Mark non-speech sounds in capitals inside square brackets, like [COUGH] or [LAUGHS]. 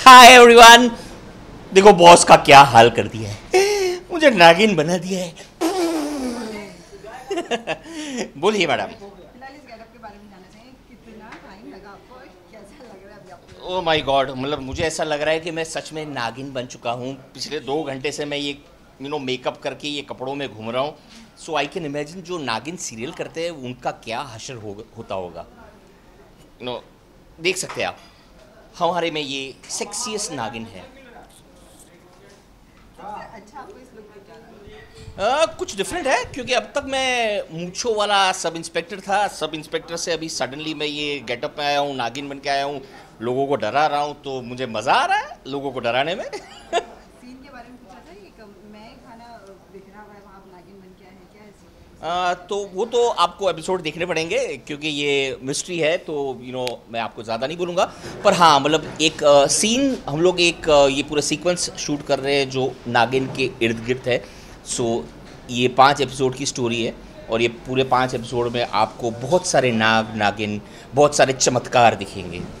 Hi everyone देखो boss का क्या हाल कर दिया है। [LAUGHS] मुझे नागिन बना दिया है। [LAUGHS] बोलिए मैडम। है ओ माय गॉड मतलब मुझे ऐसा लग रहा है कि मैं सच में नागिन बन चुका हूँ। पिछले दो घंटे से मैं ये यू नो मेकअप करके ये कपड़ों में घूम रहा हूँ। सो आई कैन इमेजिन जो नागिन सीरियल करते हैं उनका क्या हशर हो, होता होगा। यू नो देख सकते हैं आप। हमारे में ये सेक्सीस नागिन है। आ, कुछ डिफरेंट है क्योंकि अब तक मैं मूछो वाला सब इंस्पेक्टर था। सब इंस्पेक्टर से अभी सडनली मैं ये गेटअप में आया हूँ नागिन बन के आया हूँ। लोगों को डरा रहा हूँ तो मुझे मज़ा आ रहा है लोगों को डराने में। तो वो तो आपको एपिसोड देखने पड़ेंगे क्योंकि ये मिस्ट्री है तो यू नो मैं आपको ज़्यादा नहीं बोलूँगा। पर हाँ मतलब एक आ, सीन हम लोग एक आ, ये पूरा सीक्वेंस शूट कर रहे हैं जो नागिन के इर्द गिर्द है। सो ये पाँच एपिसोड की स्टोरी है और ये पूरे पाँच एपिसोड में आपको बहुत सारे नाग नागिन बहुत सारे चमत्कार दिखेंगे। नागिन